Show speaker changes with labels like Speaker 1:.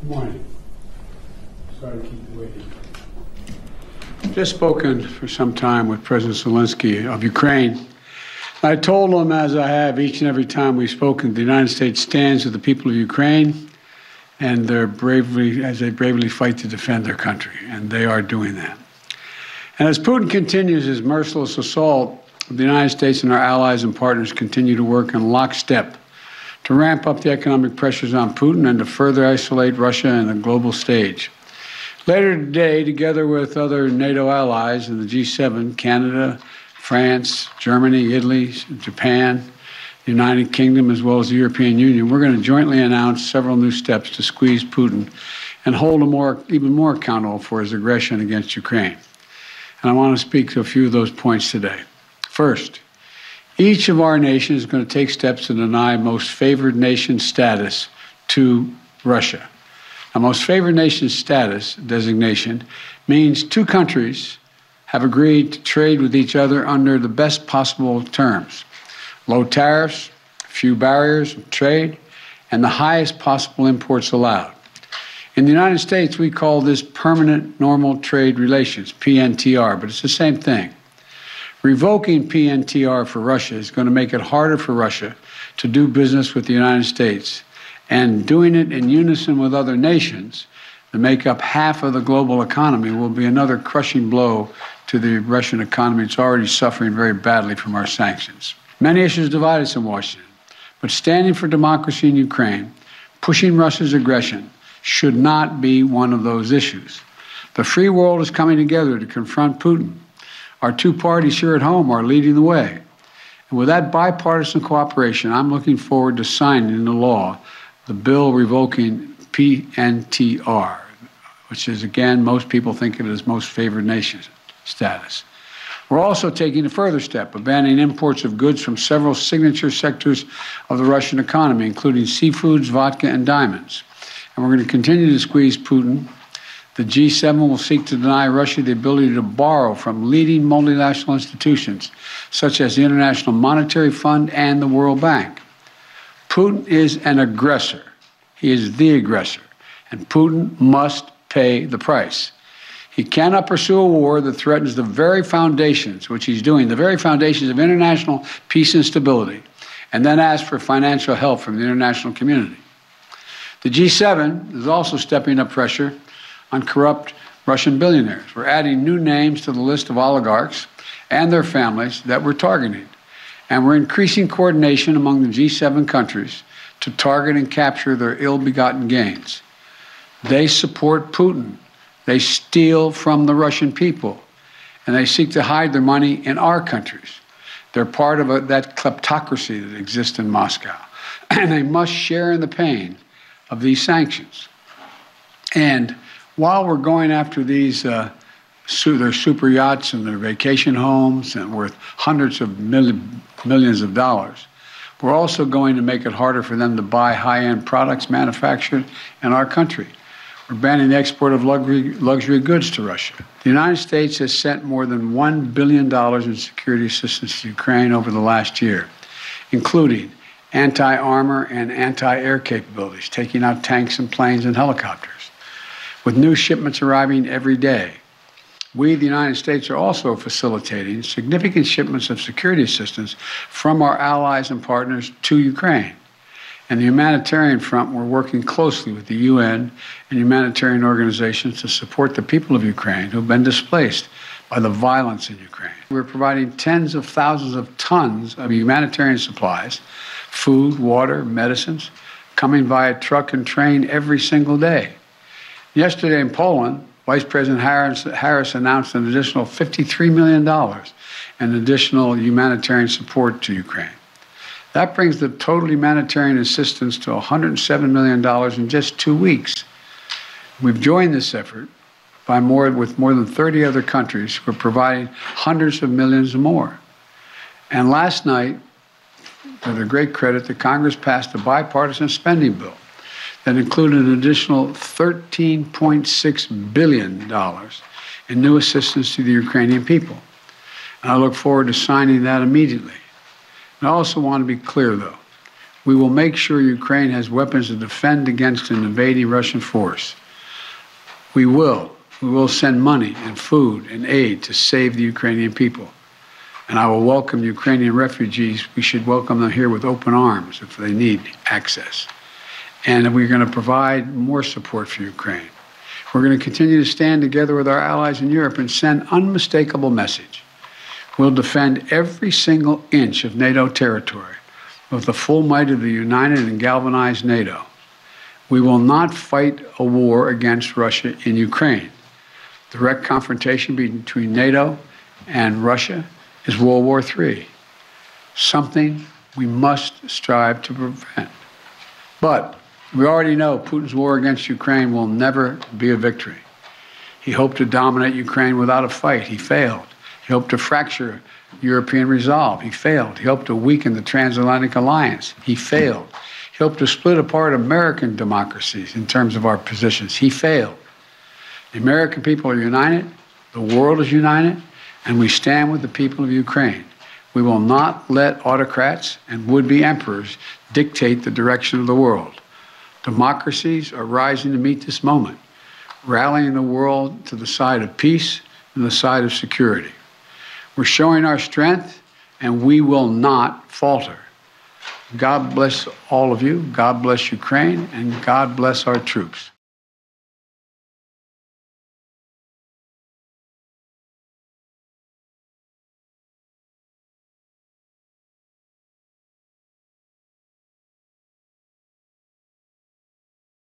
Speaker 1: Good morning. Sorry to keep you waiting. Just spoken for some time with President Zelensky of Ukraine. I told him, as I have each and every time we've spoken, the United States stands with the people of Ukraine and their bravely as they bravely fight to defend their country, and they are doing that. And as Putin continues his merciless assault, the United States and our allies and partners continue to work in lockstep to ramp up the economic pressures on Putin and to further isolate Russia in the global stage. Later today, together with other NATO allies in the G7, Canada, France, Germany, Italy, Japan, the United Kingdom, as well as the European Union, we're going to jointly announce several new steps to squeeze Putin and hold him more, even more accountable for his aggression against Ukraine. And I want to speak to a few of those points today. First, each of our nations is going to take steps to deny most favored nation status to Russia. Now, most favored nation status designation means two countries have agreed to trade with each other under the best possible terms low tariffs, few barriers of trade, and the highest possible imports allowed. In the United States, we call this permanent normal trade relations, PNTR, but it's the same thing. Revoking PNTR for Russia is going to make it harder for Russia to do business with the United States. And doing it in unison with other nations that make up half of the global economy will be another crushing blow to the Russian economy. It's already suffering very badly from our sanctions. Many issues divide us in Washington, but standing for democracy in Ukraine, pushing Russia's aggression, should not be one of those issues. The free world is coming together to confront Putin our two parties here at home are leading the way. And with that bipartisan cooperation, I'm looking forward to signing into law the bill revoking PNTR, which is, again, most people think of it as most favored nation status. We're also taking a further step of banning imports of goods from several signature sectors of the Russian economy, including seafoods, vodka, and diamonds. And we're going to continue to squeeze Putin the G7 will seek to deny Russia the ability to borrow from leading multinational institutions such as the International Monetary Fund and the World Bank. Putin is an aggressor. He is the aggressor, and Putin must pay the price. He cannot pursue a war that threatens the very foundations, which he's doing, the very foundations of international peace and stability, and then ask for financial help from the international community. The G7 is also stepping up pressure on corrupt Russian billionaires. We're adding new names to the list of oligarchs and their families that we're targeting. And we're increasing coordination among the G7 countries to target and capture their ill begotten gains. They support Putin. They steal from the Russian people. And they seek to hide their money in our countries. They're part of a, that kleptocracy that exists in Moscow. And they must share in the pain of these sanctions. And while we're going after these, uh, su- their super yachts and their vacation homes and worth hundreds of million, millions of dollars, we're also going to make it harder for them to buy high end products manufactured in our country. We're banning the export of luxury, luxury goods to Russia. The United States has sent more than $1 billion in security assistance to Ukraine over the last year, including anti armor and anti air capabilities, taking out tanks and planes and helicopters with new shipments arriving every day. We, the United States, are also facilitating significant shipments of security assistance from our allies and partners to Ukraine. And the humanitarian front, we're working closely with the UN and humanitarian organizations to support the people of Ukraine who've been displaced by the violence in Ukraine. We're providing tens of thousands of tons of humanitarian supplies, food, water, medicines, coming via truck and train every single day. Yesterday in Poland, Vice President Harris, Harris announced an additional $53 million in additional humanitarian support to Ukraine. That brings the total humanitarian assistance to $107 million in just two weeks. We've joined this effort by more, with more than 30 other countries who are providing hundreds of millions more. And last night, to their great credit, the Congress passed a bipartisan spending bill that included an additional $13.6 billion in new assistance to the Ukrainian people. And I look forward to signing that immediately. And I also want to be clear, though. We will make sure Ukraine has weapons to defend against an invading Russian force. We will. We will send money and food and aid to save the Ukrainian people. And I will welcome Ukrainian refugees. We should welcome them here with open arms if they need access. And we're going to provide more support for Ukraine. We're going to continue to stand together with our allies in Europe and send unmistakable message. We'll defend every single inch of NATO territory with the full might of the united and galvanized NATO. We will not fight a war against Russia in Ukraine. Direct confrontation between NATO and Russia is World War III, something we must strive to prevent. But we already know Putin's war against Ukraine will never be a victory. He hoped to dominate Ukraine without a fight. He failed. He hoped to fracture European resolve. He failed. He hoped to weaken the transatlantic alliance. He failed. He hoped to split apart American democracies in terms of our positions. He failed. The American people are united, the world is united, and we stand with the people of Ukraine. We will not let autocrats and would be emperors dictate the direction of the world. Democracies are rising to meet this moment, rallying the world to the side of peace and the side of security. We're showing our strength, and we will not falter. God bless all of you. God bless Ukraine, and God bless our troops.